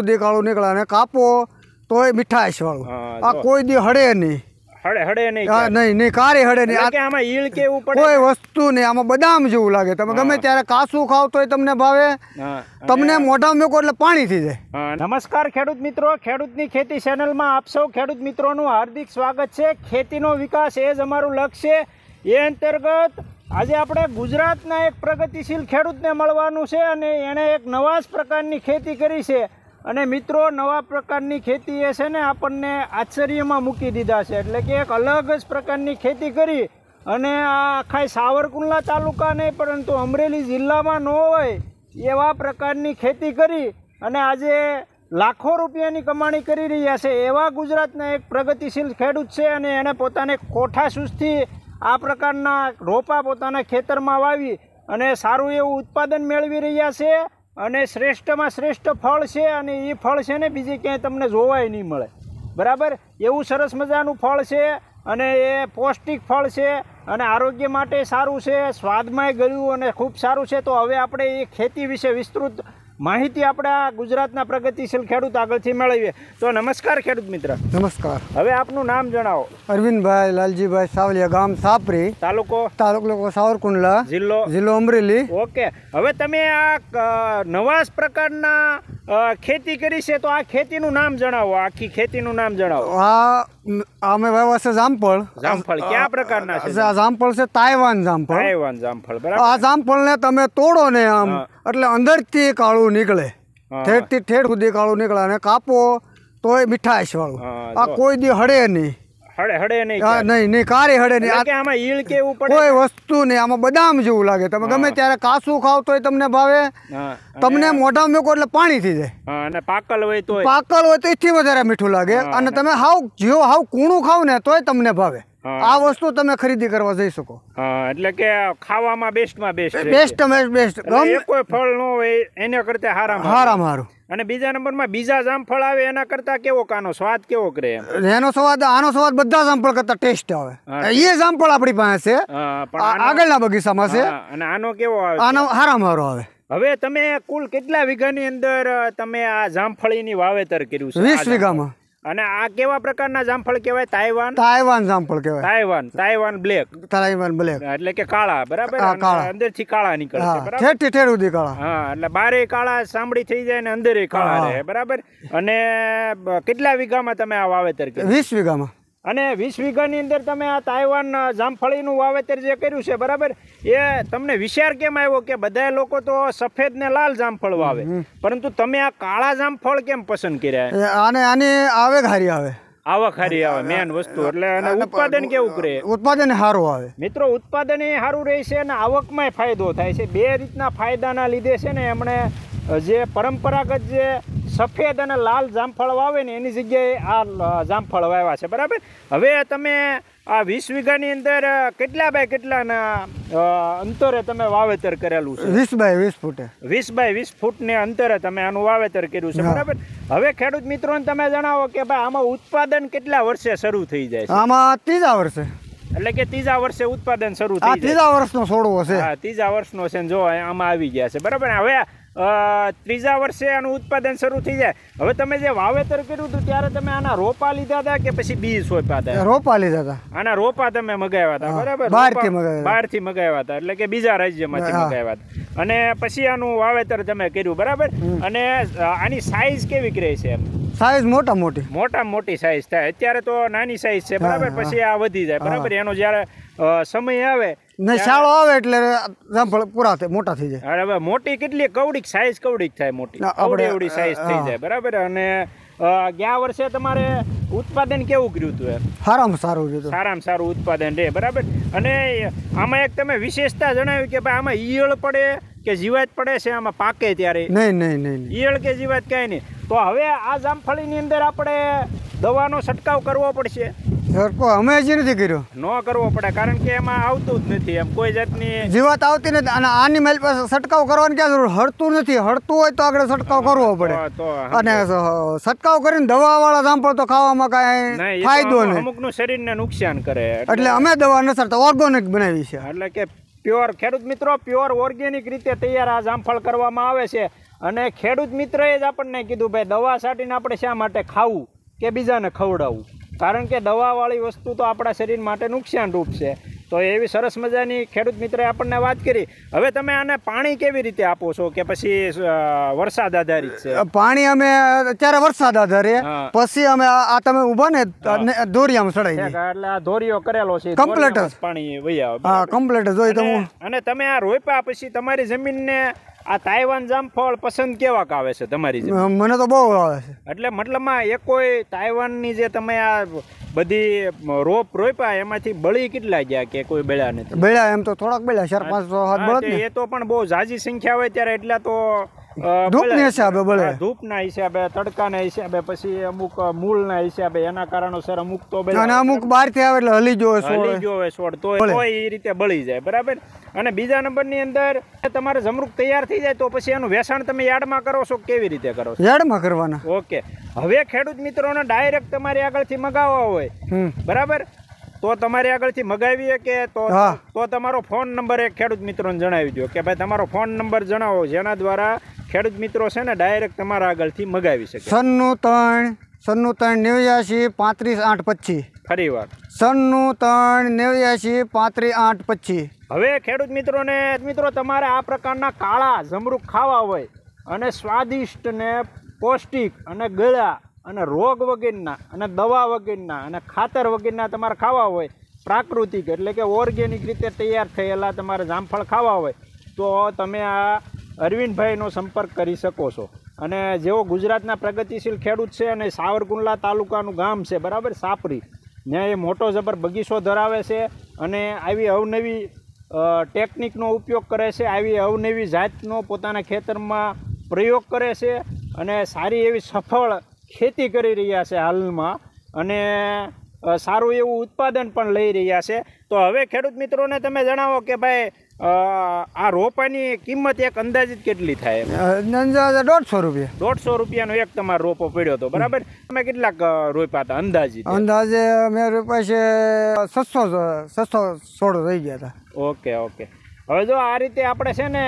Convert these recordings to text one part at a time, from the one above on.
સુધી કાળું નીકળે અને કાપો તોય મીઠાશ વાળું આ કોઈ દી હડે નહીં. હળે હળે નહીં આ નહીં નહીં કારે હડે નહીં. એટલે આ કે આમાં ઈળ કે એવું પડે? કોઈ વસ્તુ નહીં આમાં બદામ જેવું લાગે. તમે ગમે ત્યારે કાસું ખાવ તોય તમને ભાવે. તમને મોઢા મૂકો એટલે પાણી થઈ જાય. નમસ્કાર ખેડૂત મિત્રો ખેડૂતની ખેતી ચેનલમાં આપ સૌ ખેડૂત મિત્રોનું હાર્દિક સ્વાગત છે. ખેતીનો વિકાસ એ જ અમારું લક્ષ્ય એ અંતર્ગત આજે આપણે ગુજરાતના એક પ્રગતિશીલ ખેડૂતને મળવાનું છે અને એણે એક નવા જ પ્રકારની ખેતી કરી છે. અને મિત્રો, નવા પ્રકારની ખેતી એ છે ને આપણને આશ્ચર્યમાં મૂકી દીધા છે. એટલે કે એક અલગ જ પ્રકારની ખેતી કરી અને આ આખા સાવરકુંડલા તાલુકા નહીં, પરંતુ અમરેલી જિલ્લામાં ન હોય એવા પ્રકારની ખેતી કરી અને આજે લાખો રૂપિયાની કમાણી કરી રહ્યા છે. એવા ગુજરાતના એક પ્રગતિશીલ ખેડૂત છે અને એણે પોતાને કોઠા સૂઝથી આ પ્રકારના રોપા પોતાના ખેતરમાં વાવી અને સારું એવું ઉત્પાદન મેળવી રહ્યા છે. અને શ્રેષ્ઠમાં શ્રેષ્ઠ ફળ છે અને એ ફળ છે ને બીજે ક્યાંય તમને જોવાય નહીં મળે. બરાબર? એવું સરસ મજાનું ફળ છે અને એ પૌષ્ટિક ફળ છે અને આરોગ્ય માટે સારું છે, સ્વાદમાંય ગળ્યું અને ખૂબ સારું છે. તો હવે આપણે એ ખેતી વિશે વિસ્તૃત માહિતી આપણે આ ગુજરાતના પ્રગતિશીલ ખેડૂત આગળથી મેળવીએ. તો નમસ્કાર ખેડૂત મિત્ર. નમસ્કાર. હવે આપનું નામ જણાવો. અરવિંદભાઈ લાલજીભાઈ સાવલિયા ગામ સાપરી. તાલુકો? તાલુકો સાવરકુંડલા. જિલ્લો? જિલ્લો અમરેલી. ઓકે. હવે તમે આ નવા પ્રકારના ખેતી કરી છે તો આ ખેતીનું નામ જણાવો આખી ખેતીનું નામ જણાવો. આ અમે વાવ્યા છે જામફળ. જામફળ કયા પ્રકારના છે આ જામફળ છે તાઇવાન જામફળ. તાઇવાન જામફળ બરાબર. આ જામફળને તમે તોડો ને આમ એટલે એટલે અંદરથી કાળું નીકળે. ઠેર ઠેઠથી ઠેઠ સુધી કાળું નીકળે અને કાપો તોય મીઠાશ વાળું આ કોઈ દી હડે નહીં. હળે હળે નહીં નહીં નહીં કારે હડે નહીં. એટલે આ કે આમાં ઈળ કે એવું પડે? કોઈ વસ્તુ નહીં આમાં બદામ જેવું લાગે. તમે ગમે ત્યારે કાસું ખાવ તોય તમને ભાવે. તમને મોઢા મેકો એટલે પાણી થઈ જાય. અને પાકલ હોય તોય. પાકલ હોય તો એથી વધારે મીઠું લાગે. અને તમે હાવ જેવો હાવ કૂણું ખાવ ને તોય તમને ભાવે. આ વસ્તુ તમે ખરીદી કરવા જઈ શકો. એટલે કે ખાવામાં બેસ્ટમાં બેસ્ટ બેસ્ટ બેસ્ટ ગમ કોઈ ફળ ન હોય એના કરતા હારામાં હારામાં હારું. અને બીજા નંબરમાં બીજા જામફળ આવે એના કરતા કેવો કાનો સ્વાદ કેવો કરે એનો સ્વાદ આનો સ્વાદ બધા જામફળ કરતા ટેસ્ટ આવે. એ જામફળ આપણી પાસે છે. પણ આગળના બગીચામાં છે. અને આનો કેવો આવે આનો હારામ હારો આવે. હવે તમે કુલ કેટલા વીઘાની અંદર તમે આ જામફળીની વાવેતર કર્યું છે? વીસ વીઘામાં. અને આ કેવા પ્રકારના જામફળ કહેવાય? તાઇવાન? તાઇવાન જામફળ કહેવાય. Taiwan Taiwan black. Taiwan black. એટલે કે કાળા બરાબર? કાળા. અંદરથી કાળા નીકળે બરાબર? ઠેઠ ઠેઠ સુધી કાળા. હા એટલે બારે કાળા સાંભળી થઈ જાય ને અંદરે કાળા રહે બરાબર? અને કેટલા વીઘામાં તમે આ વાવેતર કર્યું? વીસ વીઘામાં. અને વીસ વીઘાની અંદર તમે આ તાઇવાન જામફળીનું વાવેતર જે કર્યું છે બરાબર? એ તમને વિચાર કેમ આવ્યો કે બધા લોકો તો સફેદ ને લાલ જામફળ વાવે? પરંતુ તમે આ કાળા જામફળ કેમ પસંદ કર્યા? આને આની આવે હારી આવે. આવક હારી આવે મેન વસ્તુ. એટલે અને ઉત્પાદન કેવું કરે? ઉત્પાદન સારું આવે. મિત્રો ઉત્પાદન એ સારું રહે છે અને આવકમાંય ફાયદો થાય છે. બે રીતના ફાયદાના લીધે છે ને એમણે જે પરંપરાગત જે સફેદ અને લાલ જામફળ વાવે ને એની જગ્યાએ આ જામફળ વાવ્યા છે બરાબર? હવે તમે આ વીસ વીઘાની અંદર કેટલા બાય કેટલાના અંતરે તમે વાવેતર કરેલું છે? વીસ બાય વીસ ફૂટે. વીસ બાય વીસ ફૂટને અંતરે તમે આનું વાવેતર કર્યું છે બરાબર? હવે ખેડૂત મિત્રોને તમે જણાવો કે ભાઈ આમાં ઉત્પાદન કેટલા વર્ષે શરૂ થઈ જાય છે? આમાં ત્રીજા વર્ષે. એટલે કે ત્રીજા વર્ષે ઉત્પાદન શરૂ થાય થઈ ત્રીજા વર્ષનો છોડવો છે હા ત્રીજા વર્ષનો છે જો આમાં આવી ગયા છે બરાબર? હવે ત્રીજા વર્ષે આનું ઉત્પાદન શરૂ થઈ જાય. હવે તમે જે વાવેતર કર્યું હતું ત્યારે તમે આના રોપા લીધા હતા કે પછી બીજ સોંપ્યા હતા? રોપા લીધા હતા. આના રોપા તમે મગાવ્યા હતા બરાબર? બહારથી મગાવ્યા. બહારથી મગાવ્યા હતા એટલે કે બીજા રાજ્યમાંથી. મગાવ્યા હતા. અને પછી આનું વાવેતર તમે કર્યું બરાબર? અને આની સાઈઝ કેવી રહે છે એમ? સાઈઝ મોટા મોટી. મોટા મોટી સાઈઝ થાય. અત્યારે તો નાની સાઈઝ છે બરાબર? પછી આ વધી જાય બરાબર? એનો જ્યારે સમય આવે ને શાળો આવે એટલે જામફળ પૂરા થાય મોટા થઈ જાય. અરે હવે મોટી કેટલી? કવડીક સાઈઝ કવડીક થાય મોટી. આપણે, એવડી સાઈઝ થઈ જાય બરાબર? અને ગયા વર્ષે તમારે ઉત્પાદન કેવું કર્યું હતું એમ? સારામાં સારું તો. સારામાં સારું ઉત્પાદન રહે બરાબર? અને આમાં એક તમે વિશેષતા જણાવી કે ભાઈ આમાં ઈયળ પડે કે જીવાત પડે છે? આમાં પાકે ત્યારે? નહીં નહીં નહીં નહીં. ઈયળ કે જીવાત કાંઈ નહીં. તો હવે આ જામફળીની અંદર આપણે દવાનો છંટકાવ કરવો પડશે. સરખો અમે હજી નથી કર્યો. ન કરવો પડે કારણ કે એમાં આવતું જ નથી. એમ કોઈ જાતની જીવાત આવતી નથી અને આની મેલ પાસે છંટકાવ કરવાની ક્યાં જરૂર? હળતું નથી. હળતું હોય તો આગળ છંટકાવ કરવો પડે. અને છંટકાવ કરીને દવા વાળા જામફળ તો ખાવામાં કાંઈ ફાયદો નહીં. અમુકનું શરીરને નુકસાન કરે. એટલે અમે દવા નથી છાંટતા ઓર્ગોનિક બનાવી છે. એટલે કે પ્યોર ખેડૂત મિત્રો પ્યોર ઓર્ગેનિક રીતે તૈયાર આ જામફળ કરવામાં આવે છે. અને ખેડૂત મિત્રએ જ આપણને કીધું ભાઈ દવા છાંટીને આપણે શા માટે ખાવું? કે બીજાને ખવડાવવું? કારણ કે દવાવાળી વસ્તુ તો આપણા શરીર માટે નુકસાનરૂપ છે. તો એવી સરસ મજાની ખેડૂત મિત્રએ આપણને વાત કરી. હવે તમે આને પાણી કેવી રીતે આપો છો કે પછી વરસાદ આધારિત છે? પાણી અમે અત્યારે વરસાદ આધારે પછી અમે આ તમે ઊભા ને દોરિયામાં કે એટલે આ દોરીઓ કરેલો છે કમ્પ્લેટ પાણી વહી આવે હા કમ્પ્લેટ જોઈ તમે અને- અને તમે આ રોપ્યા પછી તમારી જમીનને આ તાઇવાન જામફળ પસંદ કેવા આવે છે તમારી મને તો બહુ આવે છે. એટલે મતલબમાં એ કોઈ તાઇવાનની જે તમે આ બધી રોપ રોપ્યા એમાંથી બળી કેટલા ગયા કે કોઈ બળ્યા નથી? બેળા એમ તો થોડાક બેળા ચાર પાંચ બળદ એ તો પણ બહુ ઝાઝી સંખ્યા હોય ત્યારે એટલા તો ધૂપની હિસાબે બળે. ધૂપના હિસાબે તડકાના હિસાબે પછી અમુક મૂળના હિસાબે એના કારણોસર અમુક તો. અને અમુક બહારથી આવે એટલે હલી જોવે હલી જોવે છોડ તો. એ રીતે બળી જાય બરાબર? અને બીજા નંબરની અંદર તમારે જમરૂક તૈયાર થઈ જાય તો પછી એનું વેચાણ તમે યાર્ડમાં કરો છો કેવી રીતે કરો છો? યાર્ડમાં કરવાના. ઓકે. હવે ખેડૂત મિત્રોને ડાયરેક્ટ તમારી આગળથી મગાવવા હોય બરાબર? તો તમારી આગળથી મગાવીએ કે તો તો તમારો ફોન નંબર એક ખેડૂત મિત્રોને જણાવી દો કે ભાઈ તમારો ફોન નંબર જણાવો જેના દ્વારા ખેડૂત મિત્રો છે ને ડાયરેક્ટ તમારા આગળથી મગાવી શકે. સનનું ત્રણ સનનું ત્રણ નેવ્યાસી પાંત્રીસ આઠ પચીસ. ફરી વાર. સનનું ત્રણ નેવ્યાસી પાંત્રીસ આઠ પચીસ. હવે ખેડૂત મિત્રોને મિત્રો તમારે આ પ્રકારના કાળા જમરૂખ ખાવા હોય અને સ્વાદિષ્ટ ને પૌષ્ટિક અને ગળા અને રોગ વગેરેના અને દવા વગેરેના અને ખાતર વગેરેના તમારે ખાવા હોય પ્રાકૃતિક એટલે કે ઓર્ગેનિક રીતે તૈયાર થયેલા તમારે જામફળ ખાવા હોય તો તમે આ અરવિંદભાઈનો સંપર્ક કરી શકો છો. અને જેઓ ગુજરાતના પ્રગતિશીલ ખેડૂત છે અને સાવરકુંડલા તાલુકાનું ગામ છે, બરાબર? સાપરી. ત્યાં એ મોટો જબર બગીચો ધરાવે છે અને આવી અવનવી ટેકનિકનો ઉપયોગ કરે છે, આવી અવનવી જાતનો પોતાના ખેતરમાં પ્રયોગ કરે છે અને સારી એવી સફળ ખેતી કરી રહ્યા છે હાલમાં. અને સારું એવું ઉત્પાદન પણ લઈ રહ્યા છે. તો હવે ખેડૂત મિત્રોને તમે જણાવો કે ભાઈ આ રોપાની કિંમત એક અંદાજિત કેટલી થાય અંદાજે દોઢસો રૂપિયા. દોઢસો રૂપિયાનો એક તમારો રોપો પડ્યો હતો બરાબર? તમે કેટલાક રોપ્યા હતા અંદાજિત? અંદાજે મેં રોપ્યા છે સસ્તો સસ્તો સોળ થઈ ગયા હતા. Okay okay. હવે જો આ રીતે આપણે છે ને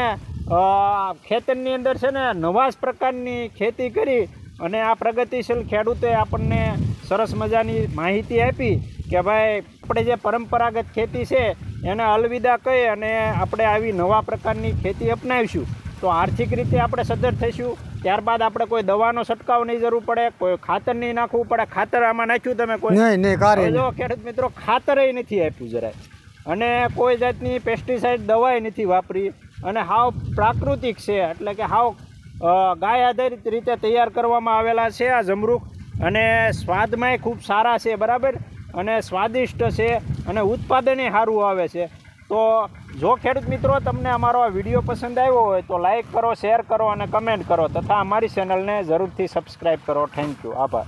ખેતરની અંદર છે ને નવા જ પ્રકારની ખેતી કરી અને આ પ્રગતિશીલ ખેડૂતે આપણને સરસ મજાની માહિતી આપી કે ભાઈ આપણે જે પરંપરાગત ખેતી છે એને અલવિદા કહી અને આપણે આવી નવા પ્રકારની ખેતી અપનાવીશું. તો આર્થિક રીતે આપણે સદ્ધર થઈશું. ત્યારબાદ આપણે કોઈ દવાનો છંટકાવ નહીં જરૂર પડે કોઈ ખાતર નહીં નાખવું પડે. ખાતર આમાં નાખ્યું તમે કોઈ? નહીં નહીં જો ખેડૂત મિત્રો ખાતરે નથી આપ્યું જરાય. અને કોઈ જાતની પેસ્ટિસાઇડ દવાએ નથી વાપરી. અને હાવ પ્રાકૃતિક છે એટલે કે હાવ ગાય આધારિત રીતે તૈયાર કરવામાં આવેલા છે આ જમરૂખ અને સ્વાદમાંય ખૂબ સારા છે બરાબર? અને સ્વાદિષ્ટ છે અને ઉત્પાદને સારું આવે છે. તો જો ખેડૂત મિત્રો તમને અમારો આ વીડિયો પસંદ આવ્યો હોય તો લાઇક કરો, શેર કરો અને કમેન્ટ કરો તથા અમારી ચેનલને જરૂરથી સબસ્ક્રાઈબ કરો. Thank you. આભાર.